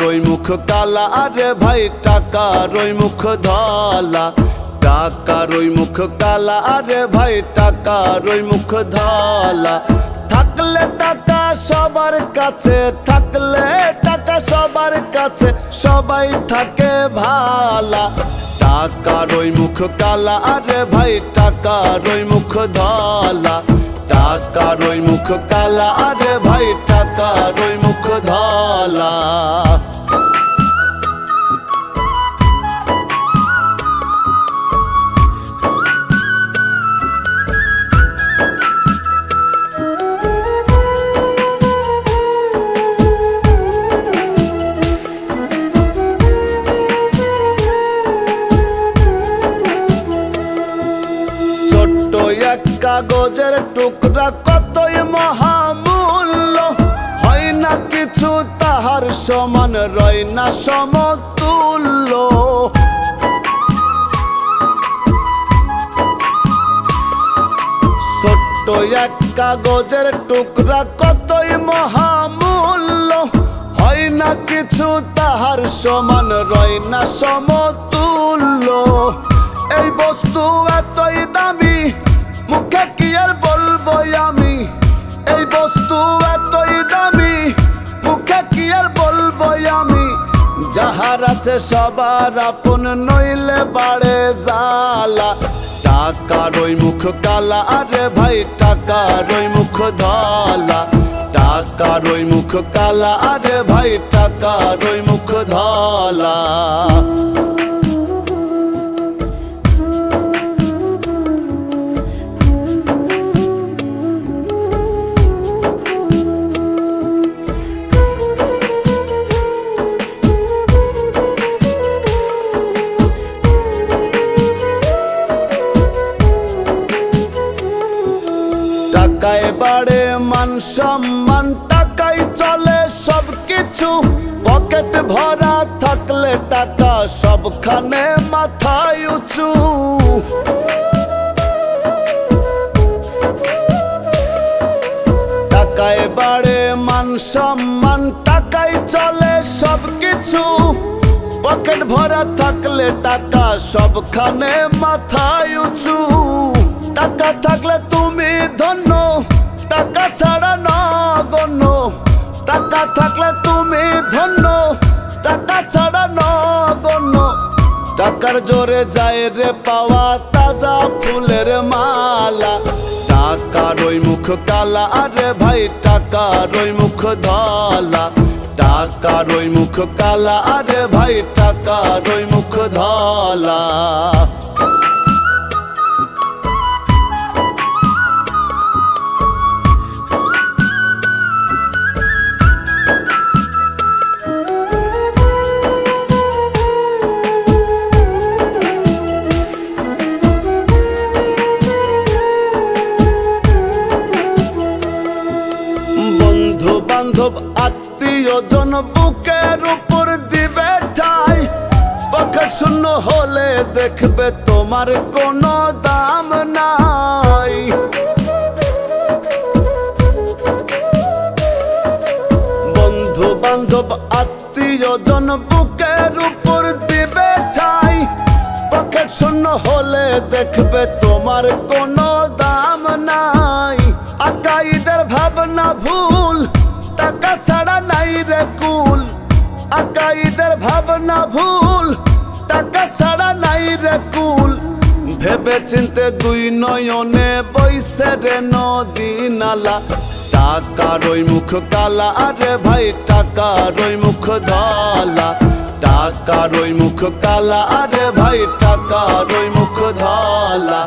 মুখ কালা, আরে ভাই টাকার ওই মুখ ধলা। টাকার ওই মুখ কালা, আরে ভাই টাকার ওই মুখ ধলা। থাকলে টাকা সবার কাছে, থাকলে টাকা সবার কাছে, সবাই থাকে ভালা। টাকার ওই মুখ কালা, আরে ভাই টাকার ওই মুখ ধলা। টাকার ওই মুখ কালা, আরে ভাই টাকার ওই কাগজের টুকরা কতই মহামূল্য? হয় না কিছু তাহার সমান, রয় না সমতুল্য। ছোট্ট এক কাগজের টুকরা কতই মহামূল্য? হয় না কিছু তাহার সমান, রয় না সমতুল্য। এই বস্তু যাহার আছে সবার, আপন নইলে বাড়ে জালা টাকার ওই মুখ কালা, আরে ভাই টাকার ওই মুখ ধলা। টাকার ওই মুখ কালা, আরে ভাই টাকার ওই মুখ ধলা। সম্মান টাকাই চলে সব কিছু পকেট ভরা থাকলে টাকা সবখানে মাথায় উঁচু। টাকায় বাড়ে মান সম্মান টাকাই চলে সব কিছু পকেট ভরা থাকলে টাকা সবখানে মাথায় উঁচু। টাকা থাকলে তুমি ধন্য। টাকা ছাড়া না নগণ্য টাকা থাকলে তুমি ধন্য। টাকা ছাড়া না নগণ্য টাকার জোরে যায় রে পাওয়া তাজা ফুলের মালা। টাকার ওই মুখ কালা, আরে ভাই টাকার ওই মুখ ধলা। টাকার ওই মুখ কালা, আরে ভাই টাকার ওই মুখ ধলা। বুকের উপর দিবে ঠাই। পকেট শূন্য হলে দেখবে তোমার কোনো দাম নাই। বন্ধু বান্ধব আত্মীয় জন বুকের উপর দিবে ঠাই। পকেট শূন্য হলে দেখবে তোমার কোনো দাম নাই। ভাবনা ভুল, টাকা ছাড়া নাই রে কুল। ভেবে চিনতে দুই নয়নে বৈশে রে নদী নালা। টাকার ওই মুখ কালা, আরে ভাই টাকার ওই মুখ ধলা। টাকার ওই মুখ কালা, আরে ভাই টাকার ওই মুখ ধলা।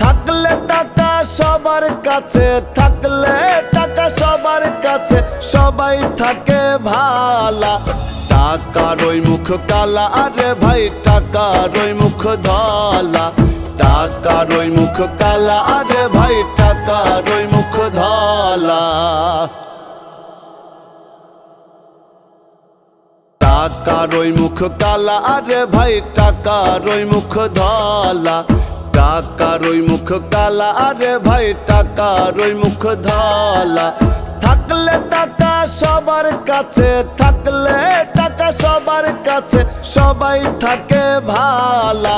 থাকলে টাকা সবার কাছে, থাকলে টাকা সবার কাছে, সবাই থাকে ভালা। টাকার ওই মুখ কালা, আরে ভাই টাকার ওই মুখ ধলা। টাকার ওই মুখ কালা, আরে ভাই টাকার ওই মুখ ধলা। টাকার ওই মুখ কালা, আরে ভাই টাকার ওই মুখ ধলা। টাকার ওই মুখ কালা, আরে ভাই টাকার ওই মুখ ধলা। থাকলে টাকা সবার কাছে থাকলে টাকা সবার কাছে সবাই থাকে ভালা।